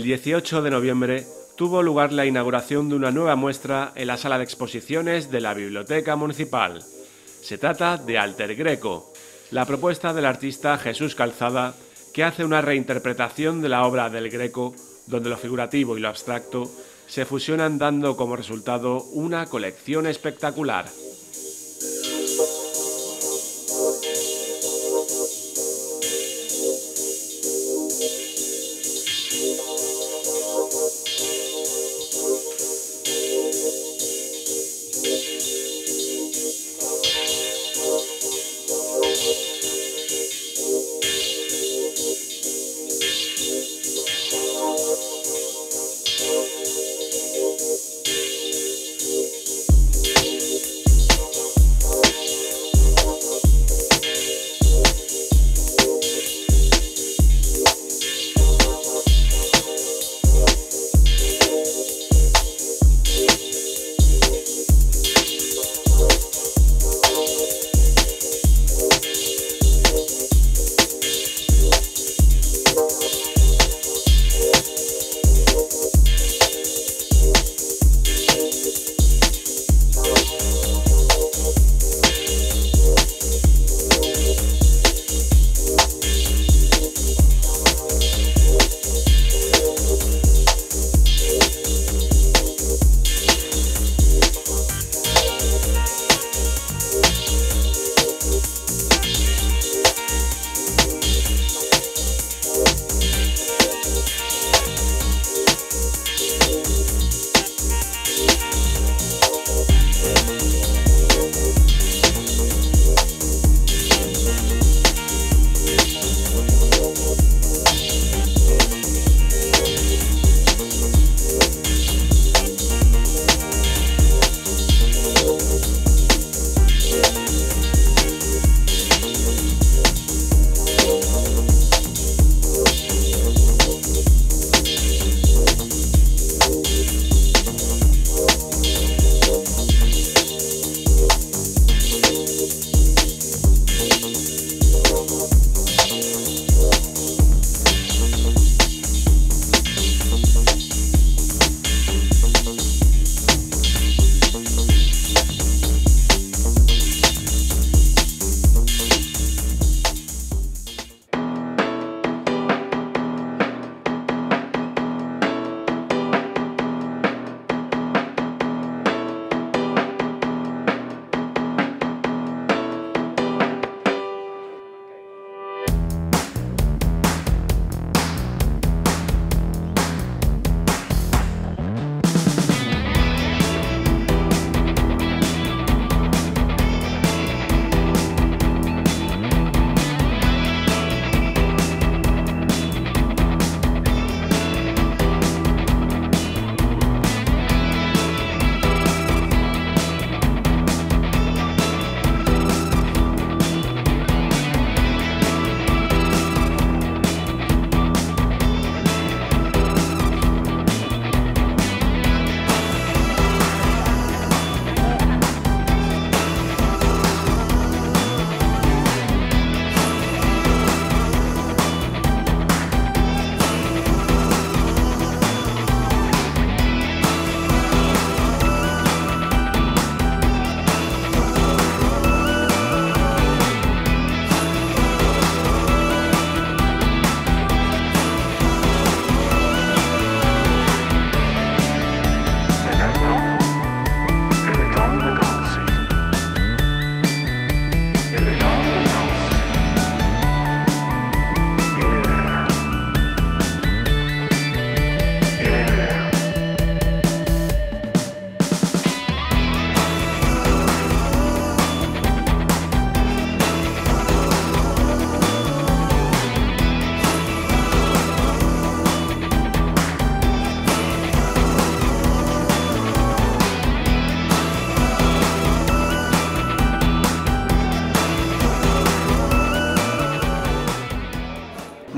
El 18 de noviembre tuvo lugar la inauguración de una nueva muestra en la sala de exposiciones de la Biblioteca Municipal. Se trata de Alter Greco, la propuesta del artista Jesús Calzada, que hace una reinterpretación de la obra del Greco, donde lo figurativo y lo abstracto se fusionan dando como resultado una colección espectacular.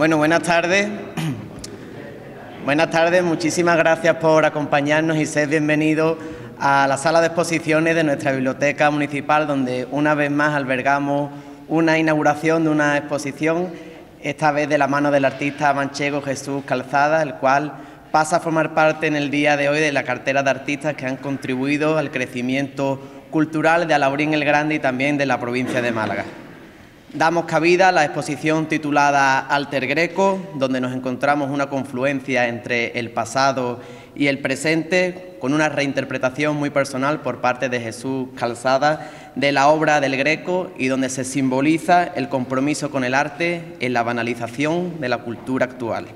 Bueno, buenas tardes. Buenas tardes, muchísimas gracias por acompañarnos y ser bienvenidos a la sala de exposiciones de nuestra biblioteca municipal, donde una vez más albergamos una inauguración de una exposición esta vez de la mano del artista manchego Jesús Calzada, el cual pasa a formar parte en el día de hoy de la cartera de artistas que han contribuido al crecimiento cultural de Alaurín el Grande y también de la provincia de Málaga. Damos cabida a la exposición titulada Alter Greco, donde nos encontramos una confluencia entre el pasado y el presente, con una reinterpretación muy personal por parte de Jesús Calzada de la obra del Greco y donde se simboliza el compromiso con el arte en la banalización de la cultura actual.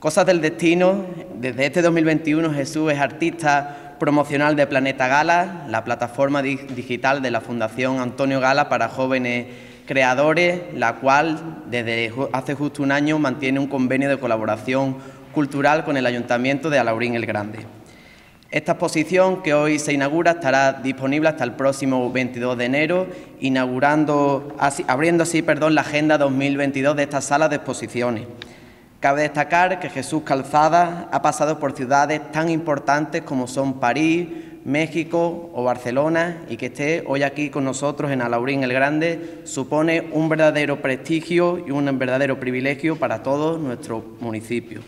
Cosas del destino, desde este 2021 Jesús es artista promocional de Planeta Gala, la plataforma digital de la Fundación Antonio Gala para jóvenes creadores, la cual desde hace justo un año mantiene un convenio de colaboración cultural con el Ayuntamiento de Alaurín el Grande. Esta exposición que hoy se inaugura estará disponible hasta el próximo 22 de enero, inaugurando, abriendo así perdón, la agenda 2022 de esta sala de exposiciones. Cabe destacar que Jesús Calzada ha pasado por ciudades tan importantes como son París, México o Barcelona y que esté hoy aquí con nosotros en Alaurín el Grande supone un verdadero prestigio y un verdadero privilegio para todo nuestro municipio.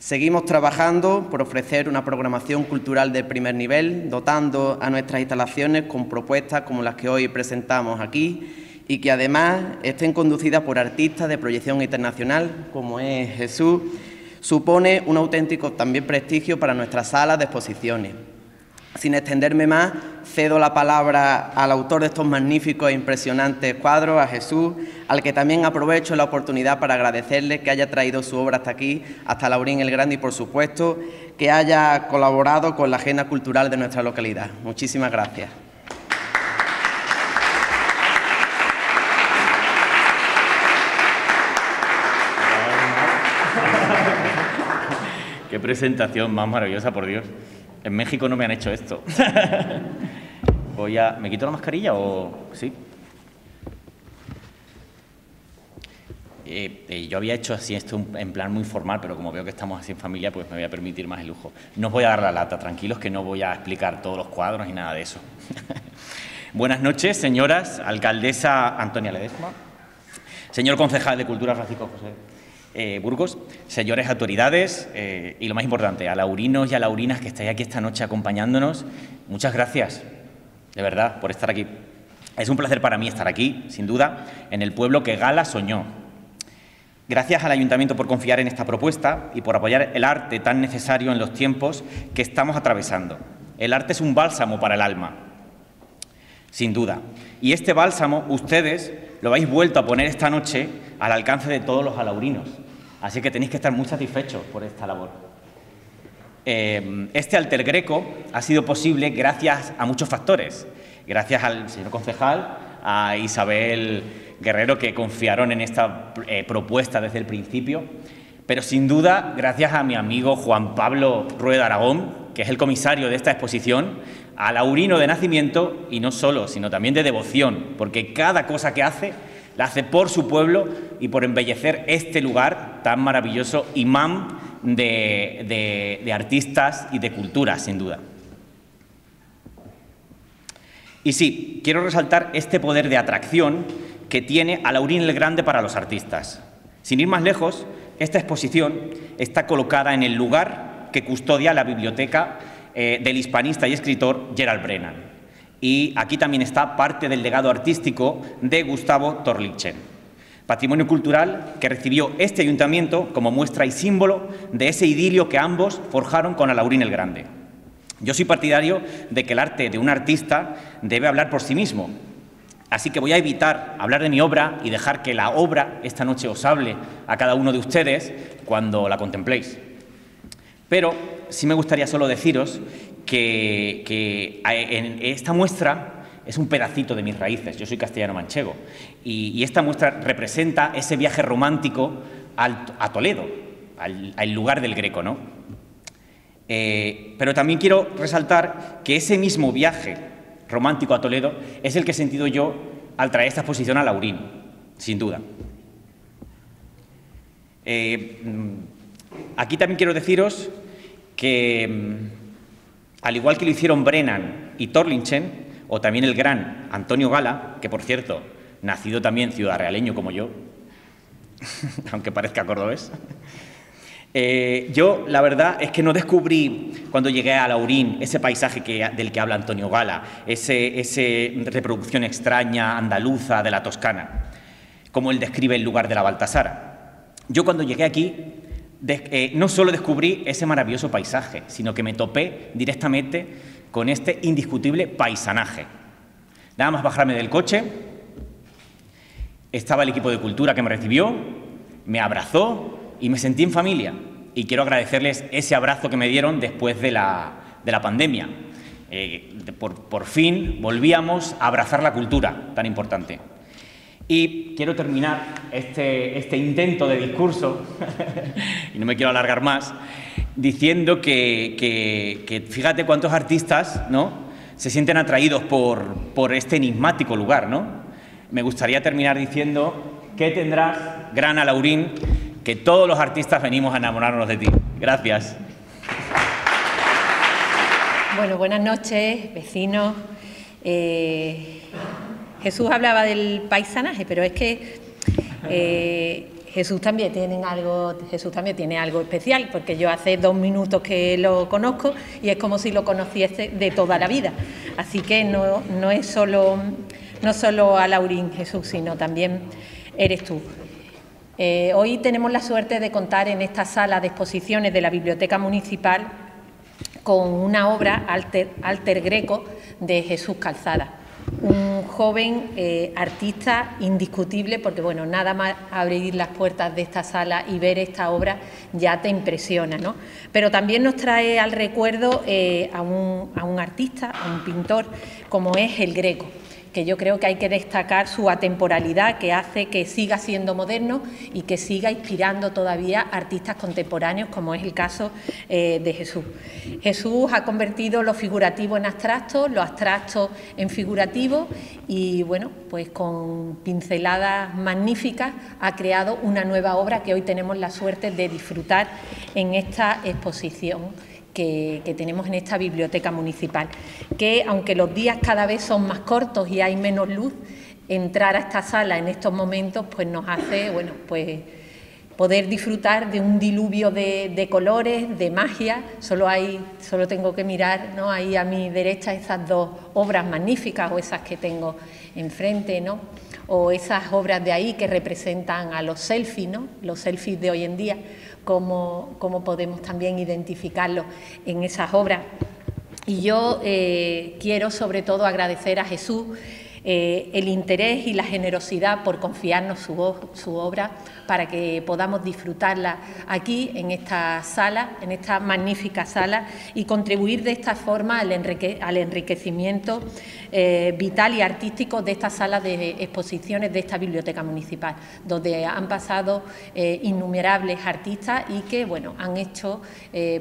Seguimos trabajando por ofrecer una programación cultural de primer nivel, dotando a nuestras instalaciones con propuestas como las que hoy presentamos aquí y que además estén conducidas por artistas de proyección internacional como es Jesús, supone un auténtico también prestigio para nuestras salas de exposiciones. Sin extenderme más, cedo la palabra al autor de estos magníficos e impresionantes cuadros, a Jesús, al que también aprovecho la oportunidad para agradecerle que haya traído su obra hasta aquí, hasta Laurín el Grande y, por supuesto, que haya colaborado con la agenda cultural de nuestra localidad. Muchísimas gracias. Qué presentación más maravillosa, por Dios. En México no me han hecho esto. Voy a... ¿Me quito la mascarilla o...? Sí. Eh, eh, yo había hecho así esto en plan muy formal, pero como veo que estamos así en familia, pues me voy a permitir más el lujo. No os voy a dar la lata, tranquilos que no voy a explicar todos los cuadros ni nada de eso. Buenas noches, señoras, alcaldesa Antonia Ledesma, señor concejal de Cultura Francisco José eh, Burgos, señores autoridades eh, y lo más importante, a laurinos y a laurinas que estáis aquí esta noche acompañándonos, muchas gracias, de verdad, por estar aquí. Es un placer para mí estar aquí, sin duda, en el pueblo que Gala soñó. Gracias al Ayuntamiento por confiar en esta propuesta y por apoyar el arte tan necesario en los tiempos que estamos atravesando. El arte es un bálsamo para el alma, sin duda. Y este bálsamo, ustedes lo habéis vuelto a poner esta noche al alcance de todos los alaurinos. Así que tenéis que estar muy satisfechos por esta labor. Eh, este alter greco ha sido posible gracias a muchos factores. Gracias al señor concejal, a Isabel Guerrero, que confiaron en esta eh, propuesta desde el principio. Pero sin duda, gracias a mi amigo Juan Pablo Rueda Aragón, que es el comisario de esta exposición, a Laurino de nacimiento y no solo, sino también de devoción, porque cada cosa que hace la hace por su pueblo y por embellecer este lugar tan maravilloso, imán de, de, artistas y de cultura, sin duda. Y sí, quiero resaltar este poder de atracción que tiene Alaurín el Grande para los artistas. Sin ir más lejos, esta exposición está colocada en el lugar que custodia la biblioteca eh, del hispanista y escritor Gerald Brennan y aquí también está parte del legado artístico de Gustavo Torlichen, patrimonio cultural que recibió este ayuntamiento como muestra y símbolo de ese idilio que ambos forjaron con Alaurín el Grande. Yo soy partidario de que el arte de un artista debe hablar por sí mismo, así que voy a evitar hablar de mi obra y dejar que la obra esta noche os hable a cada uno de ustedes cuando la contempléis. Pero sí me gustaría solo deciros que, esta muestra es un pedacito de mis raíces. Yo soy castellano manchego. Y, esta muestra representa ese viaje romántico a Toledo, al, lugar del Greco. ¿no? Eh, pero también quiero resaltar que ese mismo viaje romántico a Toledo es el que he sentido yo al traer esta exposición a Laurín, sin duda. Eh, mm, aquí también quiero deciros que mm, al igual que lo hicieron Brennan y Torlinchen, o también el gran Antonio Gala, que por cierto, nacido también ciudad realeño como yo, aunque parezca cordobés. Eh, yo, la verdad, es que no descubrí cuando llegué a Laurín ese paisaje del que habla Antonio Gala, esa ese reproducción extraña andaluza de la Toscana, como él describe el lugar de la Baltasara. Yo cuando llegué aquí eh, no solo descubrí ese maravilloso paisaje, sino que me topé directamente con este indiscutible paisanaje. Nada más bajarme del coche, estaba el equipo de cultura que me recibió, me abrazó y me sentí en familia. Y quiero agradecerles ese abrazo que me dieron después de la, de la pandemia. Eh, por, por fin volvíamos a abrazar la cultura tan importante. Y quiero terminar este, este intento de discurso, y no me quiero alargar más, diciendo que, que, fíjate cuántos artistas ¿no? se sienten atraídos por, por este enigmático lugar. ¿no? Me gustaría terminar diciendo que tendrás, gran Alaurín, que todos los artistas venimos a enamorarnos de ti. Gracias. Bueno, buenas noches, vecinos. Eh, Jesús hablaba del paisanaje, pero es que eh, Jesús también tiene algo, Jesús también tiene algo especial, porque yo hace dos minutos que lo conozco y es como si lo conociese de toda la vida. Así que no, no es solo, no solo a Laurín Jesús, sino también eres tú. Eh, hoy tenemos la suerte de contar en esta sala de exposiciones de la Biblioteca Municipal con una obra alter, alter greco de Jesús Calzada, un joven eh, artista indiscutible, porque bueno, nada más abrir las puertas de esta sala y ver esta obra ya te impresiona, ¿no? Pero también nos trae al recuerdo eh, a, un, a un artista, a un pintor, como es el Greco que yo creo que hay que destacar su atemporalidad, que hace que siga siendo moderno y que siga inspirando todavía artistas contemporáneos, como es el caso eh, de Jesús. Jesús ha convertido lo figurativo en abstracto, lo abstracto en figurativo y, bueno, pues con pinceladas magníficas ha creado una nueva obra que hoy tenemos la suerte de disfrutar en esta exposición que, tenemos en esta biblioteca municipal, que aunque los días cada vez son más cortos y hay menos luz, entrar a esta sala en estos momentos pues nos hace bueno, pues poder disfrutar de un diluvio de, colores, de magia. Solo, hay, solo tengo que mirar ¿no? ahí a mi derecha esas dos obras magníficas o esas que tengo enfrente, ¿no? o esas obras de ahí que representan a los selfies, ¿no? los selfies de hoy en día cómo, podemos también identificarlo en esas obras. Y yo eh, quiero sobre todo agradecer a Jesús eh, el interés y la generosidad por confiarnos su, obra para que podamos disfrutarla aquí en esta sala, en esta magnífica sala y contribuir de esta forma al, al enriquecimiento eh, vital y artístico de esta sala de exposiciones de esta biblioteca municipal, donde han pasado eh, innumerables artistas y que bueno, han hecho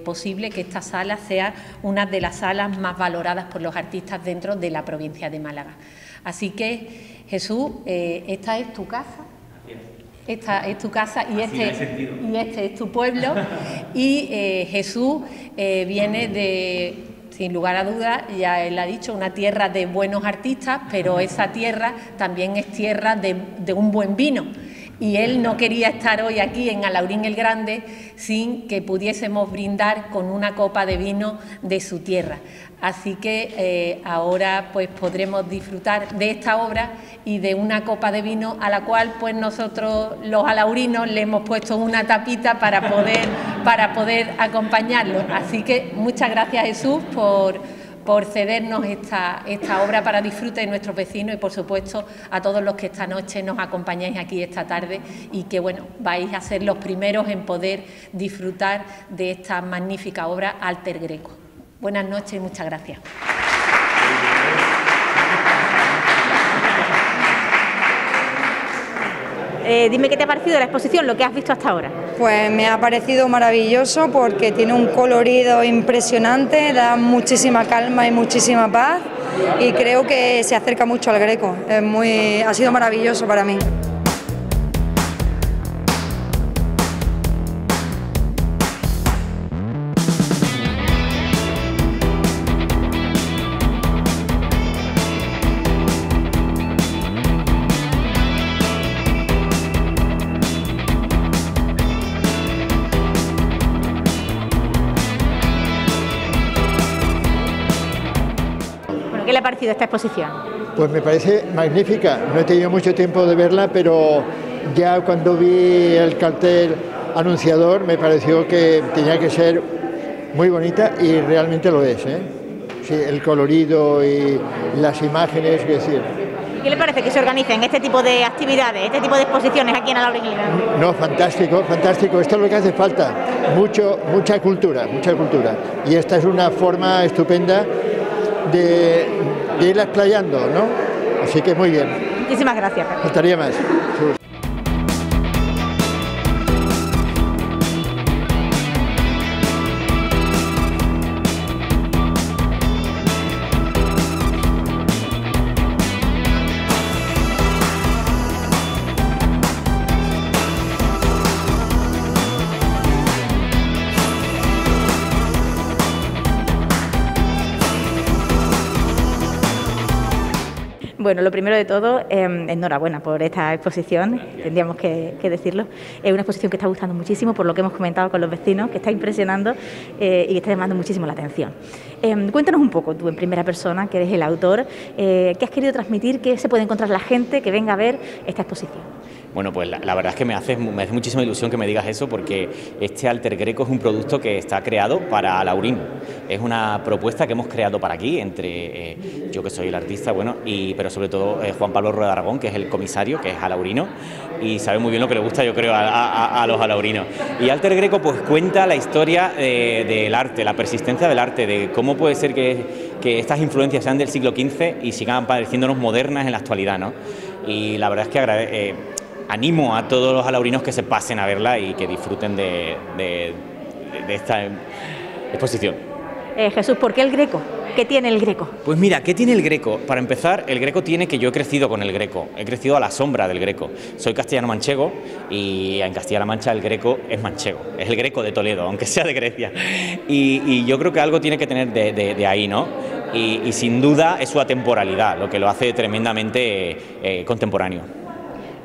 posible que esta sala sea una de las salas más valoradas por los artistas dentro de la provincia de Málaga. Así que, Jesús, eh, esta es tu casa. Esta es tu casa y este, y este es tu pueblo. y eh, Jesús eh, viene de, sin lugar a dudas, ya él ha dicho, una tierra de buenos artistas, pero esa tierra también es tierra de, de un buen vino y él no quería estar hoy aquí en Alaurín el Grande sin que pudiésemos brindar con una copa de vino de su tierra. Así que eh, ahora pues podremos disfrutar de esta obra y de una copa de vino a la cual pues nosotros los alaurinos le hemos puesto una tapita para poder, para poder acompañarlo. Así que muchas gracias Jesús por, por cedernos esta, esta obra para disfrute de nuestros vecinos y por supuesto a todos los que esta noche nos acompañáis aquí esta tarde y que bueno vais a ser los primeros en poder disfrutar de esta magnífica obra Alter Greco. Buenas noches y muchas gracias. Eh, dime qué te ha parecido la exposición, lo que has visto hasta ahora. Pues me ha parecido maravilloso porque tiene un colorido impresionante, da muchísima calma y muchísima paz y creo que se acerca mucho al greco. Es muy, ha sido maravilloso para mí. Parecido esta exposición? Pues me parece magnífica. No he tenido mucho tiempo de verla, pero ya cuando vi el cartel anunciador me pareció que tenía que ser muy bonita y realmente lo es. ¿eh? Sí, el colorido y las imágenes, es decir, ¿Qué le parece que se organicen este tipo de actividades, este tipo de exposiciones aquí en Alaurín No, fantástico, fantástico. Esto es lo que hace falta. Mucho, mucha cultura, mucha cultura. Y esta es una forma estupenda de, de ir explayando, ¿no? Así que muy bien. Muchísimas gracias. Faltaría más. Bueno, lo primero de todo, eh, enhorabuena por esta exposición, tendríamos que, que, decirlo. Es una exposición que está gustando muchísimo por lo que hemos comentado con los vecinos, que está impresionando eh, y que está llamando muchísimo la atención. Eh, cuéntanos un poco, tú en primera persona, que eres el autor, eh, ¿qué has querido transmitir? ¿Qué se puede encontrar la gente que venga a ver esta exposición? Bueno, pues la, verdad es que me hace, me hace muchísima ilusión que me digas eso porque este Alter Greco es un producto que está creado para Laurín. Es una propuesta que hemos creado para aquí, entre eh, yo que soy el artista, bueno, y, pero sobre todo eh, Juan Pablo Rueda Aragón, que es el comisario, que es alaurino, y sabe muy bien lo que le gusta, yo creo, a, los alaurinos. Y Alter Greco pues cuenta la historia de, del arte, la persistencia del arte, de cómo puede ser que, que estas influencias sean del siglo XV y sigan pareciéndonos modernas en la actualidad, ¿no? Y la verdad es que agradezco animo a todos los alaurinos que se pasen a verla y que disfruten de, de, de esta exposición. Eh, Jesús, ¿por qué el greco? ¿Qué tiene el greco? Pues mira, ¿qué tiene el greco? Para empezar, el greco tiene que yo he crecido con el greco, he crecido a la sombra del greco. Soy castellano manchego y en Castilla-La Mancha el greco es manchego, es el greco de Toledo, aunque sea de Grecia. Y, y yo creo que algo tiene que tener de, de, de ahí, ¿no? Y, y, sin duda es su atemporalidad, lo que lo hace tremendamente eh, contemporáneo.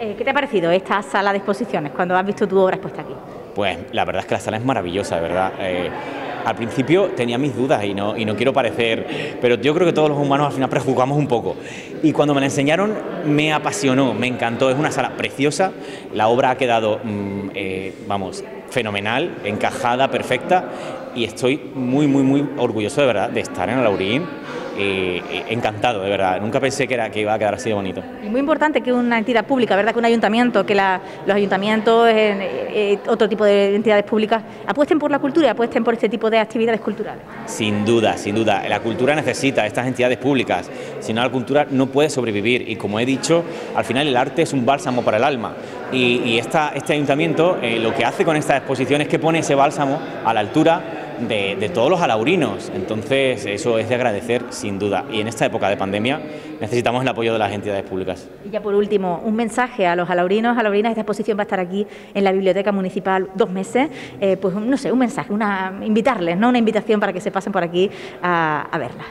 Eh, ¿Qué te ha parecido esta sala de exposiciones cuando has visto tu obra expuesta aquí? Pues la verdad es que la sala es maravillosa, de verdad. Eh, al principio tenía mis dudas y no, y no quiero parecer, pero yo creo que todos los humanos al final prejuzgamos un poco. Y cuando me la enseñaron me apasionó, me encantó. Es una sala preciosa, la obra ha quedado, mmm, eh, vamos, fenomenal, encajada, perfecta y estoy muy, muy, muy orgulloso de verdad de estar en Alaurín eh, encantado, de verdad. Nunca pensé que, era, que iba a quedar así de bonito. Y muy importante que una entidad pública, ¿verdad? Que un ayuntamiento, que la, los ayuntamientos, eh, eh, otro tipo de entidades públicas, apuesten por la cultura y apuesten por este tipo de actividades culturales. Sin duda, sin duda. La cultura necesita estas entidades públicas. Si no, la cultura no puede sobrevivir. Y como he dicho, al final el arte es un bálsamo para el alma. Y, y esta, este ayuntamiento eh, lo que hace con esta exposición es que pone ese bálsamo a la altura de, de, todos los alaurinos. Entonces, eso es de agradecer, sin duda. Y en esta época de pandemia necesitamos el apoyo de las entidades públicas. Y ya por último, un mensaje a los alaurinos, alaurinas. Esta exposición va a estar aquí en la Biblioteca Municipal dos meses. Eh, pues no sé, un mensaje, una, invitarles, ¿no? Una invitación para que se pasen por aquí a, a verla.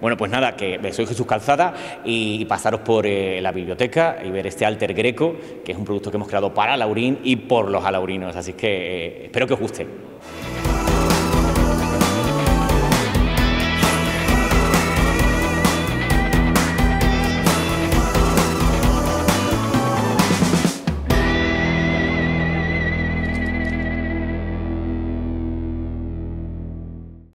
Bueno, pues nada, que soy Jesús Calzada y pasaros por eh, la biblioteca y ver este Alter Greco, que es un producto que hemos creado para Laurín y por los alaurinos. Así que eh, espero que os guste.